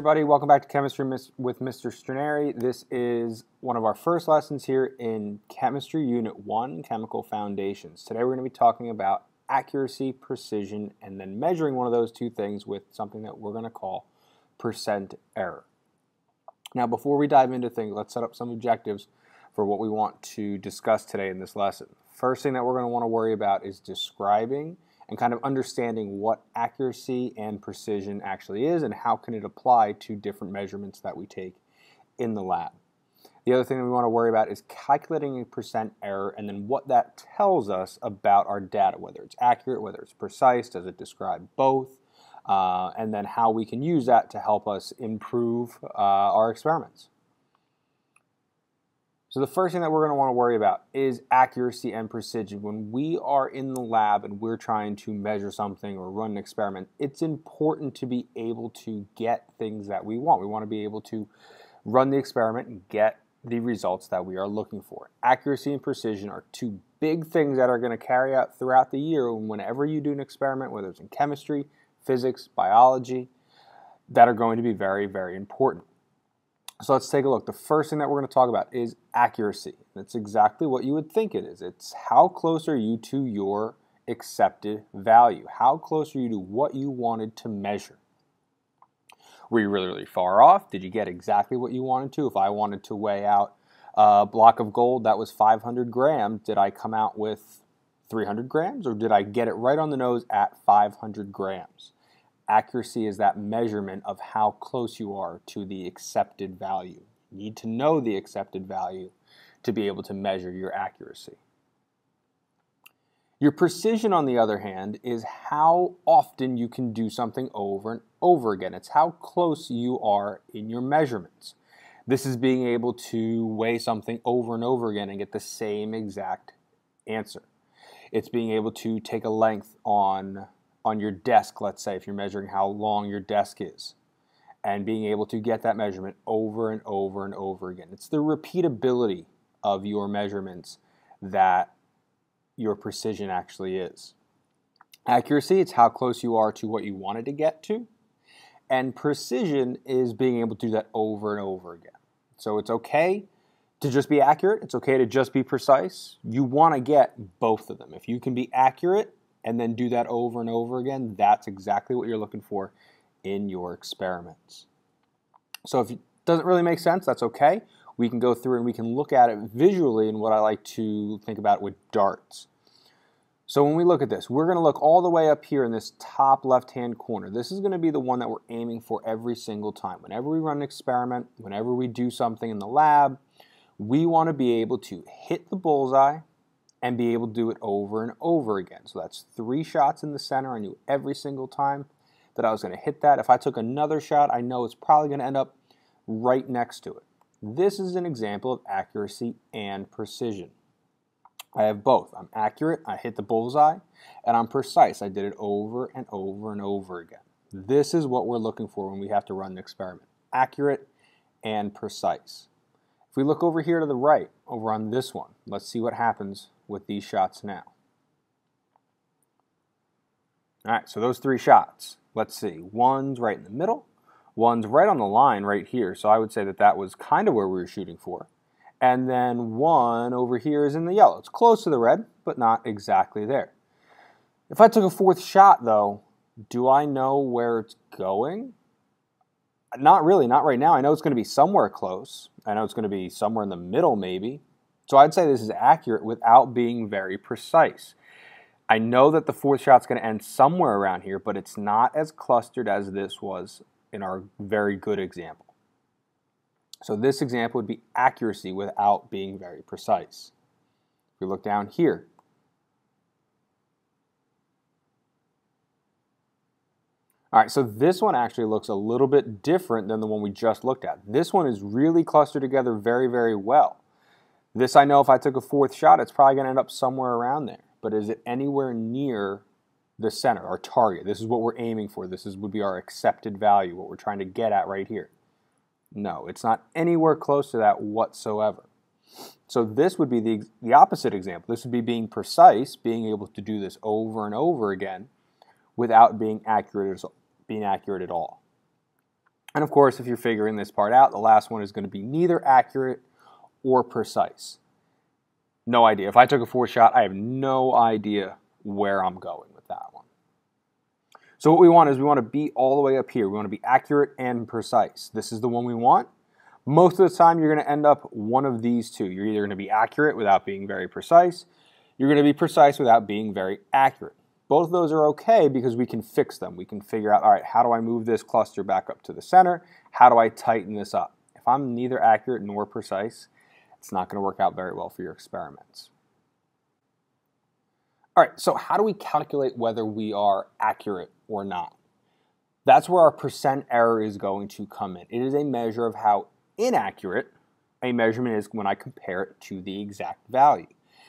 everybody. Welcome back to Chemistry with Mr. Stranieri. This is one of our first lessons here in Chemistry Unit 1, Chemical Foundations. Today we're going to be talking about accuracy, precision, and then measuring one of those two things with something that we're going to call percent error. Now before we dive into things, let's set up some objectives for what we want to discuss today in this lesson. First thing that we're going to want to worry about is describing and kind of understanding what accuracy and precision actually is and how can it apply to different measurements that we take in the lab. The other thing that we want to worry about is calculating a percent error and then what that tells us about our data, whether it's accurate, whether it's precise, does it describe both, uh, and then how we can use that to help us improve uh, our experiments. So the first thing that we're going to want to worry about is accuracy and precision. When we are in the lab and we're trying to measure something or run an experiment, it's important to be able to get things that we want. We want to be able to run the experiment and get the results that we are looking for. Accuracy and precision are two big things that are going to carry out throughout the year whenever you do an experiment, whether it's in chemistry, physics, biology, that are going to be very, very important. So let's take a look. The first thing that we're going to talk about is accuracy. That's exactly what you would think it is. It's how close are you to your accepted value? How close are you to what you wanted to measure? Were you really, really far off? Did you get exactly what you wanted to? If I wanted to weigh out a block of gold that was 500 grams, did I come out with 300 grams or did I get it right on the nose at 500 grams? Accuracy is that measurement of how close you are to the accepted value. You need to know the accepted value to be able to measure your accuracy. Your precision, on the other hand, is how often you can do something over and over again. It's how close you are in your measurements. This is being able to weigh something over and over again and get the same exact answer. It's being able to take a length on on your desk, let's say, if you're measuring how long your desk is, and being able to get that measurement over and over and over again. It's the repeatability of your measurements that your precision actually is. Accuracy, it's how close you are to what you wanted to get to. And precision is being able to do that over and over again. So it's okay to just be accurate, it's okay to just be precise. You want to get both of them. If you can be accurate and then do that over and over again, that's exactly what you're looking for in your experiments. So if it doesn't really make sense, that's okay. We can go through and we can look at it visually and what I like to think about with darts. So when we look at this, we're going to look all the way up here in this top left-hand corner. This is going to be the one that we're aiming for every single time. Whenever we run an experiment, whenever we do something in the lab, we want to be able to hit the bullseye and be able to do it over and over again. So that's three shots in the center. I knew every single time that I was going to hit that. If I took another shot, I know it's probably going to end up right next to it. This is an example of accuracy and precision. I have both. I'm accurate, I hit the bullseye, and I'm precise. I did it over and over and over again. This is what we're looking for when we have to run an experiment. Accurate and precise. If we look over here to the right, over on this one, let's see what happens with these shots now. All right, so those three shots. Let's see. One's right in the middle. One's right on the line right here. So I would say that that was kind of where we were shooting for. And then one over here is in the yellow. It's close to the red, but not exactly there. If I took a fourth shot, though, do I know where it's going? Not really, not right now. I know it's going to be somewhere close. I know it's going to be somewhere in the middle, maybe. So I'd say this is accurate without being very precise. I know that the fourth shot's going to end somewhere around here, but it's not as clustered as this was in our very good example. So this example would be accuracy without being very precise. If we look down here, All right, so this one actually looks a little bit different than the one we just looked at. This one is really clustered together very, very well. This I know if I took a fourth shot, it's probably going to end up somewhere around there. But is it anywhere near the center, our target? This is what we're aiming for. This is, would be our accepted value, what we're trying to get at right here. No, it's not anywhere close to that whatsoever. So this would be the, the opposite example. This would be being precise, being able to do this over and over again without being accurate, being accurate at all. And of course, if you're figuring this part out, the last one is going to be neither accurate or precise. No idea. If I took a four shot, I have no idea where I'm going with that one. So what we want is we want to be all the way up here. We want to be accurate and precise. This is the one we want. Most of the time, you're going to end up one of these two. You're either going to be accurate without being very precise. You're going to be precise without being very accurate. Both of those are okay because we can fix them. We can figure out, all right, how do I move this cluster back up to the center? How do I tighten this up? If I'm neither accurate nor precise, it's not going to work out very well for your experiments. All right, so how do we calculate whether we are accurate or not? That's where our percent error is going to come in. It is a measure of how inaccurate a measurement is when I compare it to the exact value.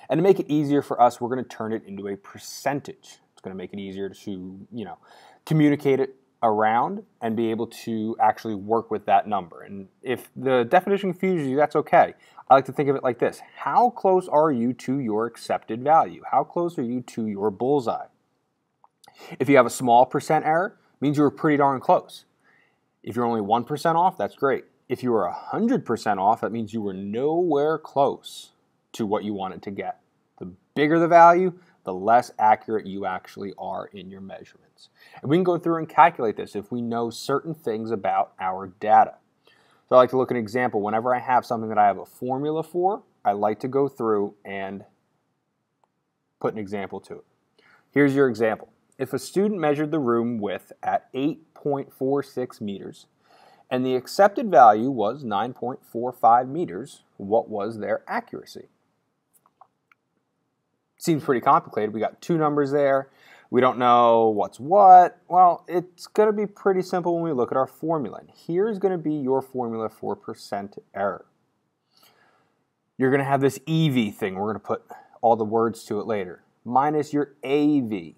And to make it easier for us, we're going to turn it into a percentage. It's going to make it easier to, you know, communicate it around and be able to actually work with that number. And if the definition confuses you, that's okay. I like to think of it like this. How close are you to your accepted value? How close are you to your bullseye? If you have a small percent error, means you were pretty darn close. If you're only 1% off, that's great. If you were 100% off, that means you were nowhere close to what you wanted to get. The bigger the value, the less accurate you actually are in your measurements. And we can go through and calculate this if we know certain things about our data. So I like to look at an example. Whenever I have something that I have a formula for, I like to go through and put an example to it. Here's your example. If a student measured the room width at 8.46 meters and the accepted value was 9.45 meters, what was their accuracy? Seems pretty complicated. We got two numbers there. We don't know what's what. Well, it's going to be pretty simple when we look at our formula. And here's going to be your formula for percent error. You're going to have this EV thing. We're going to put all the words to it later. Minus your AV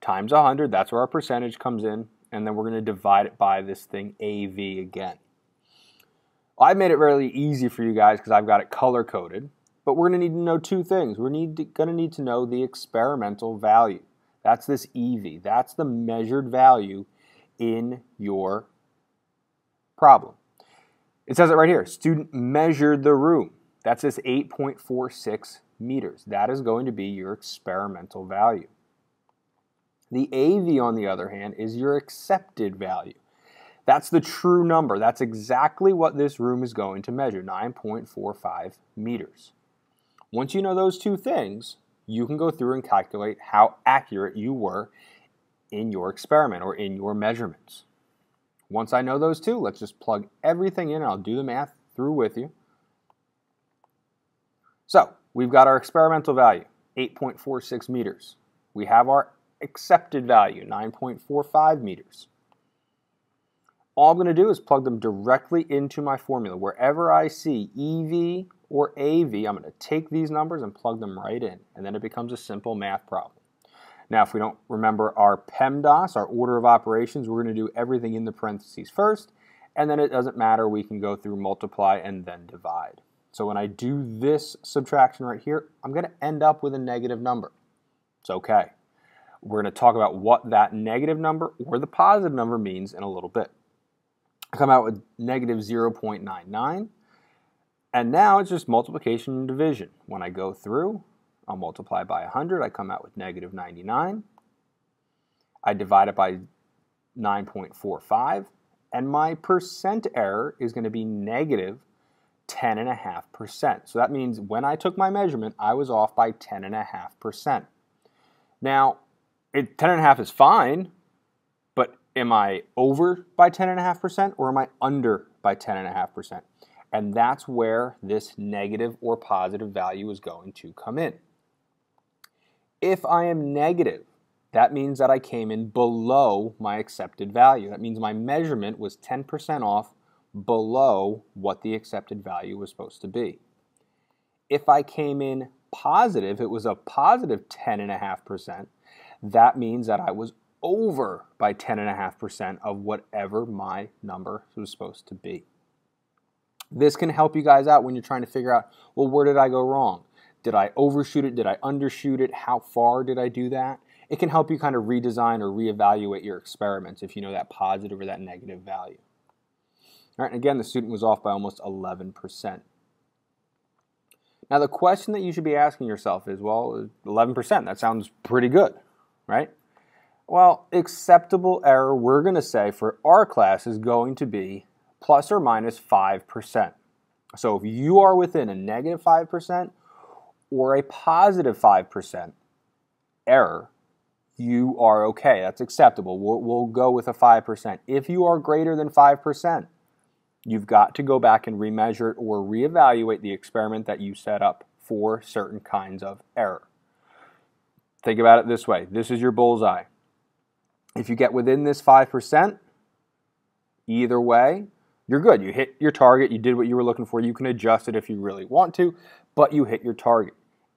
times 100. That's where our percentage comes in. And then we're going to divide it by this thing AV again. I've made it really easy for you guys because I've got it color coded. But we're going to need to know two things. We're need to, going to need to know the experimental value. That's this EV. That's the measured value in your problem. It says it right here. Student measured the room. That's this 8.46 meters. That is going to be your experimental value. The AV, on the other hand, is your accepted value. That's the true number. That's exactly what this room is going to measure, 9.45 meters. Once you know those two things, you can go through and calculate how accurate you were in your experiment or in your measurements. Once I know those two, let's just plug everything in and I'll do the math through with you. So we've got our experimental value, 8.46 meters. We have our accepted value, 9.45 meters. All I'm going to do is plug them directly into my formula. Wherever I see EV or AV, I'm going to take these numbers and plug them right in, and then it becomes a simple math problem. Now, if we don't remember our PEMDAS, our order of operations, we're going to do everything in the parentheses first, and then it doesn't matter, we can go through multiply and then divide. So when I do this subtraction right here, I'm going to end up with a negative number. It's okay. We're going to talk about what that negative number or the positive number means in a little bit. I come out with negative 0.99. And now it's just multiplication and division. When I go through, I'll multiply by 100. I come out with negative 99. I divide it by 9.45. And my percent error is going to be negative 10.5%. So that means when I took my measurement, I was off by 10.5%. Now, 10.5 is fine, but am I over by 10.5% or am I under by 10.5%? And that's where this negative or positive value is going to come in. If I am negative, that means that I came in below my accepted value. That means my measurement was 10% off below what the accepted value was supposed to be. If I came in positive, it was a positive 10.5%, that means that I was over by 10.5% of whatever my number was supposed to be. This can help you guys out when you're trying to figure out, well, where did I go wrong? Did I overshoot it? Did I undershoot it? How far did I do that? It can help you kind of redesign or reevaluate your experiments if you know that positive or that negative value. All right, and again, the student was off by almost 11%. Now, the question that you should be asking yourself is, well, 11%, that sounds pretty good, right? Well, acceptable error, we're going to say for our class is going to be plus or minus 5%. So if you are within a negative 5% or a positive 5% error, you are okay. That's acceptable. We'll, we'll, go with a 5%. If you are greater than 5%, you've got to go back and remeasure it or reevaluate the experiment that you set up for certain kinds of error. Think about it this way. This is your bullseye. If you get within this 5%, either way, you're good. You hit your target, you did what you were looking for. You can adjust it if you really want to, but you hit your target.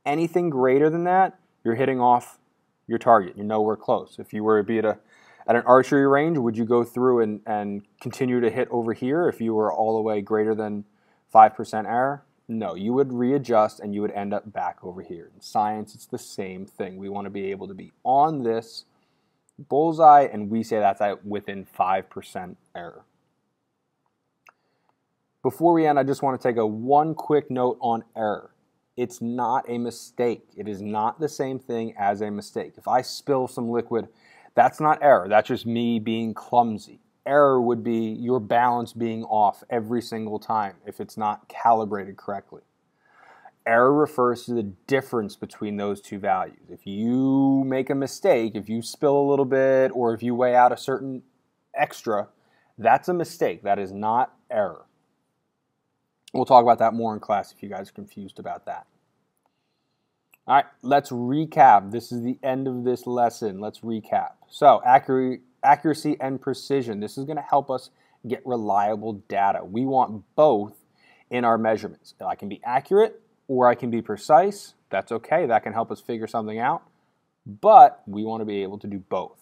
Anything greater than that, you're hitting off your target. You're nowhere close. If you were to be at a at an archery range, would you go through and, and continue to hit over here if you were all the way greater than 5% error? No, you would readjust and you would end up back over here. In science, it's the same thing. We want to be able to be on this bullseye, and we say that's at within 5% error. Before we end, I just want to take a one quick note on error. It's not a mistake. It is not the same thing as a mistake. If I spill some liquid, that's not error. That's just me being clumsy. Error would be your balance being off every single time if it's not calibrated correctly. Error refers to the difference between those two values. If you make a mistake, if you spill a little bit, or if you weigh out a certain extra, that's a mistake. That is not error. We'll talk about that more in class if you guys are confused about that. All right, let's recap. This is the end of this lesson. Let's recap. So, accuracy and precision. This is going to help us get reliable data. We want both in our measurements. I can be accurate or I can be precise. That's okay. That can help us figure something out. But we want to be able to do both.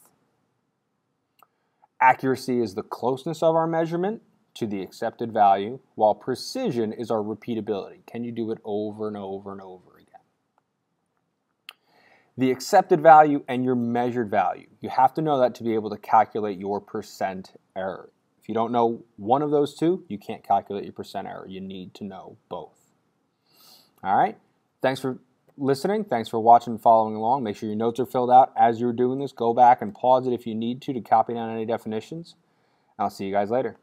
Accuracy is the closeness of our measurement to the accepted value, while precision is our repeatability. Can you do it over and over and over again? The accepted value and your measured value. You have to know that to be able to calculate your percent error. If you don't know one of those two, you can't calculate your percent error. You need to know both. All right? Thanks for listening. Thanks for watching and following along. Make sure your notes are filled out as you're doing this. Go back and pause it if you need to to copy down any definitions. I'll see you guys later.